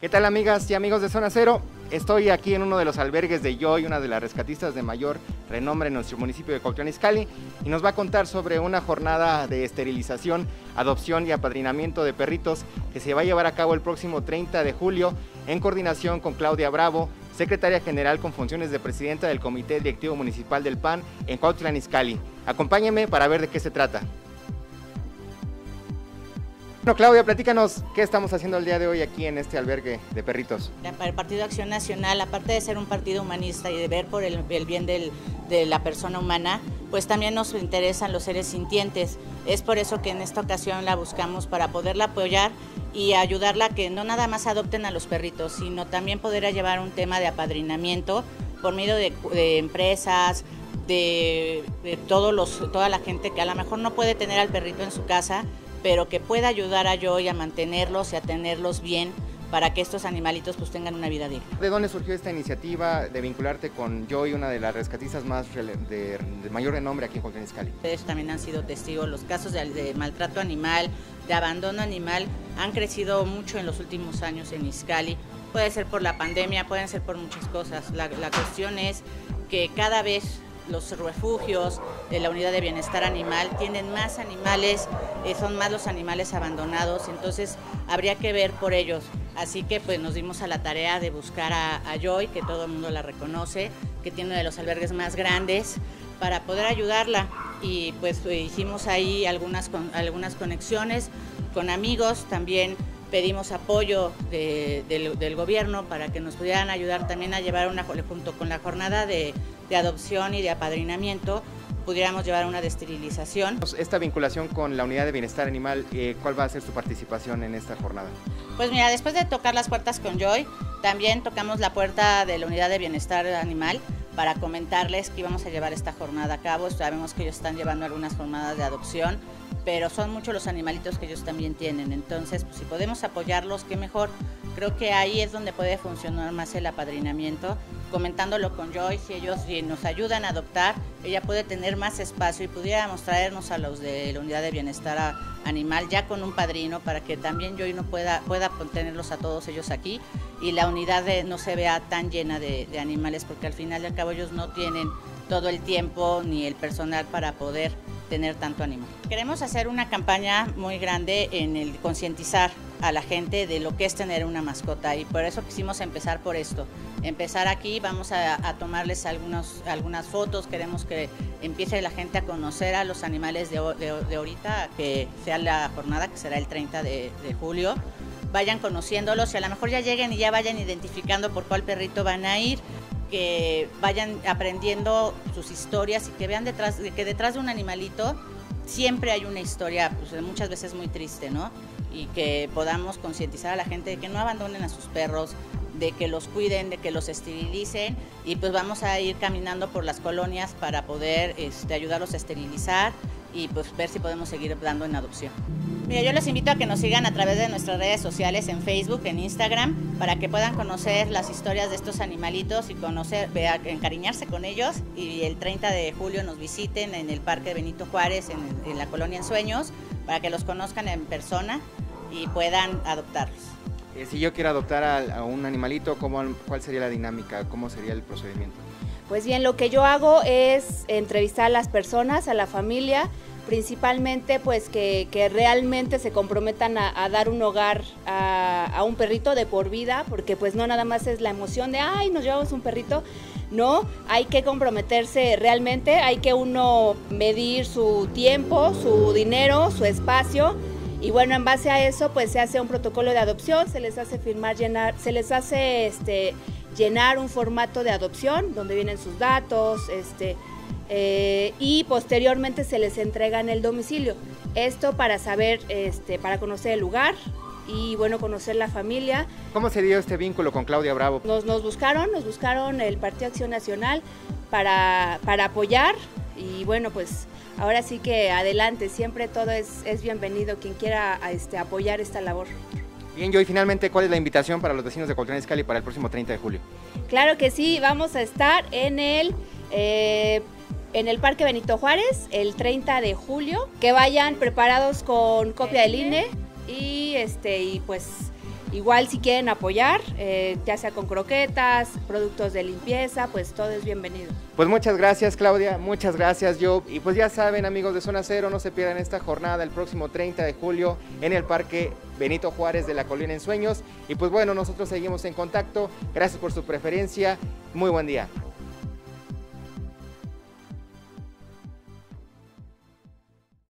¿Qué tal amigas y amigos de Zona Cero? Estoy aquí en uno de los albergues de Joy, una de las rescatistas de mayor renombre en nuestro municipio de Cuautitlán Izcalli, y nos va a contar sobre una jornada de esterilización, adopción y apadrinamiento de perritos que se va a llevar a cabo el próximo 30 de julio en coordinación con Claudia Bravo, secretaria general con funciones de presidenta del Comité Directivo Municipal del PAN en Cuautitlán Izcalli. Acompáñenme para ver de qué se trata. Bueno, Claudia, platícanos qué estamos haciendo el día de hoy aquí en este albergue de perritos. El Partido Acción Nacional, aparte de ser un partido humanista y de ver por el, bien de la persona humana, pues también nos interesan los seres sintientes. Es por eso que en esta ocasión la buscamos para poderla apoyar y ayudarla a que no nada más adopten a los perritos, sino también poder llevar un tema de apadrinamiento por medio de, empresas, de, todos los, toda la gente que a lo mejor no puede tener al perrito en su casa pero que pueda ayudar a Joy a mantenerlos y a tenerlos bien para que estos animalitos pues tengan una vida digna. ¿De dónde surgió esta iniciativa de vincularte con Joy, una de las rescatistas más de, mayor renombre aquí en Joaquín Iscali? Ustedes también han sido testigos, los casos de, maltrato animal, de abandono animal han crecido mucho en los últimos años en Iscali. Puede ser por la pandemia, pueden ser por muchas cosas. La, la cuestión es que cada vez los refugios la unidad de bienestar animal tienen más animales, eh, son más los animales abandonados, entonces habría que ver por ellos. Así que pues nos dimos a la tarea de buscar a, Joy, que todo el mundo la reconoce, que tiene uno de los albergues más grandes, para poder ayudarla. Y pues hicimos ahí algunas, algunas conexiones con amigos, también pedimos apoyo del, gobierno para que nos pudieran ayudar también a llevar una, junto con la jornada de, adopción y de apadrinamiento, pudiéramos llevar una desterilización. Esta vinculación con la unidad de bienestar animal, eh, ¿cuál va a ser su participación en esta jornada? Pues mira, después de tocar las puertas con Joy, también tocamos la puerta de la unidad de bienestar animal para comentarles que íbamos a llevar esta jornada a cabo. Sabemos que ellos están llevando algunas jornadas de adopción, pero son muchos los animalitos que ellos también tienen. Entonces, pues, si podemos apoyarlos, qué mejor. Creo que ahí es donde puede funcionar más el apadrinamiento. Comentándolo con Joyce, si ellos nos ayudan a adoptar, ella puede tener más espacio y pudiéramos traernos a los de la unidad de bienestar animal ya con un padrino para que también Joy no pueda, pueda tenerlos a todos ellos aquí y la unidad no se vea tan llena de, de animales porque al final y al cabo ellos no tienen todo el tiempo ni el personal para poder tener tanto animal. Queremos hacer una campaña muy grande en el concientizar a la gente de lo que es tener una mascota y por eso quisimos empezar por esto. Empezar aquí, vamos a, tomarles algunos, algunas fotos, queremos que empiece la gente a conocer a los animales de, ahorita, que sea la jornada que será el 30 de, de julio vayan conociéndolos y a lo mejor ya lleguen y ya vayan identificando por cuál perrito van a ir que vayan aprendiendo sus historias y que vean detrás, que detrás de un animalito siempre hay una historia, pues muchas veces muy triste, ¿no? Y que podamos concientizar a la gente de que no abandonen a sus perros, de que los cuiden, de que los esterilicen y pues vamos a ir caminando por las colonias para poder este, ayudarlos a esterilizar y pues ver si podemos seguir dando en adopción. Mira, yo les invito a que nos sigan a través de nuestras redes sociales en Facebook, en Instagram, para que puedan conocer las historias de estos animalitos y conocer, encariñarse con ellos. Y el 30 de julio nos visiten en el Parque Benito Juárez, en, la colonia En Sueños, para que los conozcan en persona y puedan adoptarlos. Eh, si yo quiero adoptar a, un animalito, ¿cómo, ¿cuál sería la dinámica? ¿Cómo sería el procedimiento? Pues bien, lo que yo hago es entrevistar a las personas, a la familia, principalmente pues que, realmente se comprometan a, dar un hogar a, un perrito de por vida, porque pues no nada más es la emoción de, ay, nos llevamos un perrito, no, hay que comprometerse realmente, hay que uno medir su tiempo, su dinero, su espacio. Y bueno, en base a eso, pues se hace un protocolo de adopción, se les hace firmar, llenar, se les hace este, llenar un formato de adopción donde vienen sus datos, este, eh, y posteriormente se les entrega en el domicilio. Esto para saber, este, para conocer el lugar y bueno, conocer la familia. ¿Cómo se dio este vínculo con Claudia Bravo? Nos, nos buscaron, nos buscaron el Partido Acción Nacional para, para apoyar y bueno, pues ahora sí que adelante, siempre todo es, es bienvenido quien quiera este, apoyar esta labor. Bien, y finalmente, ¿cuál es la invitación para los vecinos de Coltrán Escali para el próximo 30 de julio? Claro que sí, vamos a estar en el eh, en el Parque Benito Juárez el 30 de julio. Que vayan preparados con copia del INE y este y pues igual si quieren apoyar, eh, ya sea con croquetas, productos de limpieza, pues todo es bienvenido. Pues muchas gracias Claudia, muchas gracias Joe. Y pues ya saben amigos de Zona Cero, no se pierdan esta jornada el próximo 30 de julio en el Parque Benito Juárez de la Colina en Sueños. Y pues bueno, nosotros seguimos en contacto. Gracias por su preferencia. Muy buen día.